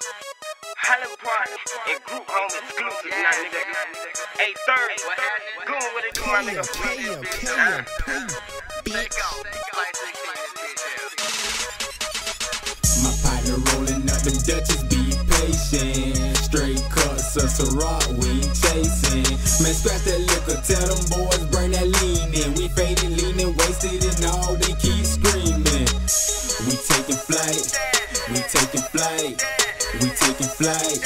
Holland Park and group home exclusive now, nigga. Hey, third, good with it do, my nigga. Kale, Huh? Kale, bitch. My partner rolling up them Dutches, be patient. Straight cuts, us a rock, we ain't chasing. Man, scratch that liquor, tell them boys we taking flight,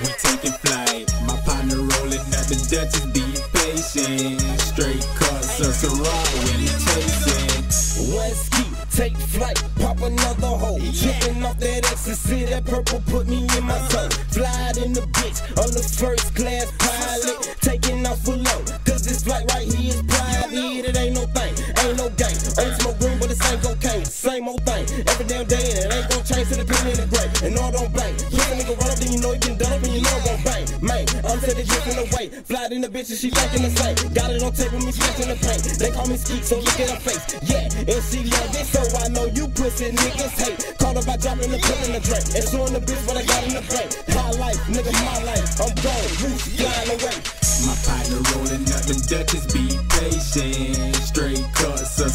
we taking flight. My partner rolling up the Dutches, be patient. Straight cuts, us a rock, we ain't chasing. One ski, take flight, pop another hole. Tripping off that ecstasy, that purple put me in my zone. Flyed in the bitch on the first class pilot, taking off full low. Cause this flight right here is private, it ain't no thing, ain't no game. Ain't smoke green, same old thing. Every damn day, and it ain't gon' change to the pin in the gray. And all don't bang. A nigga run up, then you know you been done up, and you know I'm gon' bang. Man, I'm set the drip in the way. Flied in the bitch, and she thinking the same. Got it on tape with me scratching the paint. They call me Skeet, so look at her face. Yeah, and she love it, so I know you pussy niggas hate. Caught up by dropping the pill in the drink. And showing the bitch what I got in the bank. High life, nigga, my life. I'm gone, loose, flying away. My partner rolling up them Dutches, be patient.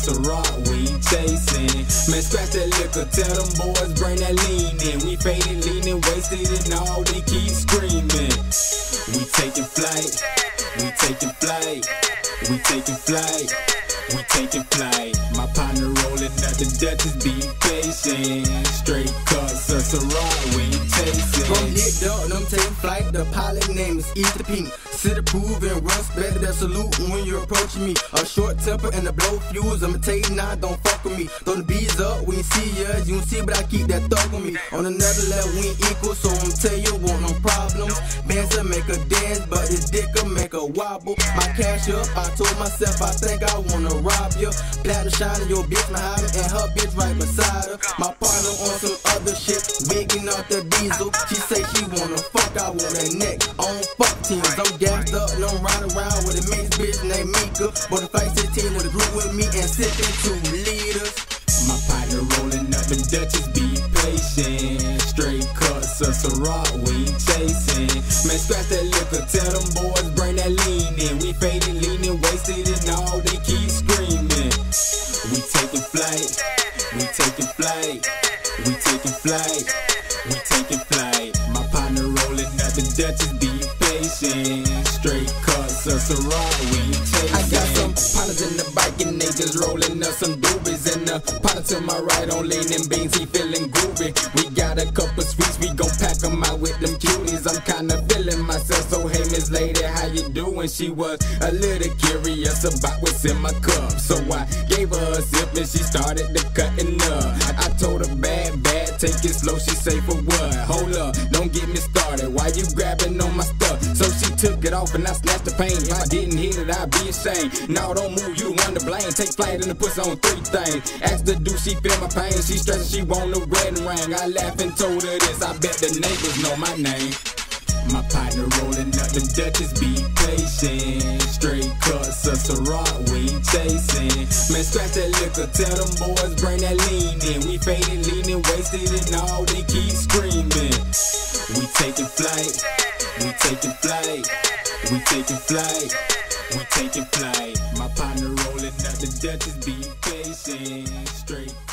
Rock, we chasing. Man, scratch that liquor, tell them boys bring that lean in. We faded, leaning, wasted, and all they keep screaming. We taking flight, we taking flight, we taking flight, we taking flight. My partner rolling up the Dutches, be patient. Straight flight. The pilot name is Ether Pink. Sit approve and run better than salute when you're approaching me. A short temper and a blow fuse. I'ma tell you now, don't fuck with me. Throw the bees up you see us. You don't see, but I keep that thug with me. On another level, we ain't equal, so I'm tell you, want no problems. Will make a dance, but this dick will make a wobble. My cash up, I told myself I think I wanna rob you. Platinum shining, your bitch me, and her bitch right beside her. My partner on some other shit, wigging off the diesel. She say she wanna fuck, I want that neck on fuck teams. I'm gassed up and I'm riding around with a mixed bitch named Mika. But the fight 16 with a group with me and sipping two rock, we chasing. Man, scratch that liquor, tell them boys bring that lean in. We faded, leaning, wasted, and all they keep screaming. We taking flight, we taking flight, we taking flight, we taking flight. My partner rolling up the Dutches, be patient. Straight cuts, us a rock, we chasing. I got some partners in the bike and they just rolling the partner to my right on leaning beans, he feeling groovy. We got a couple sweets, we gon' pack pack 'em out with them cuties. I'm kinda feeling myself, so hey, Miss Lady, how you doing? She was a little curious about what's in my cup. So I gave her a sip and she started to cutting up. I told her bad, bad, take it slow. She say for what? Hold up, don't get me started. Why you grabbing on my took it off and I snatched the pain. If I didn't hit it, I'd be ashamed. No, don't move, you the one to blame. Take flight and the pussy on three things. Asked the do she feel my pain? She stressing, she want a red ring. I laughed and told her this. I bet the neighbors know my name. My partner rolling up them Dutches, be patient. Straight cuts, a rock, we chasing. Man, scratch that liquor, tell them boys bring that lean in. We faded, leaning, wasted, and all they keep screaming. Taking flight, we taking flight, we taking flight, we taking flight. My partner rolling up the Dutches, be patient.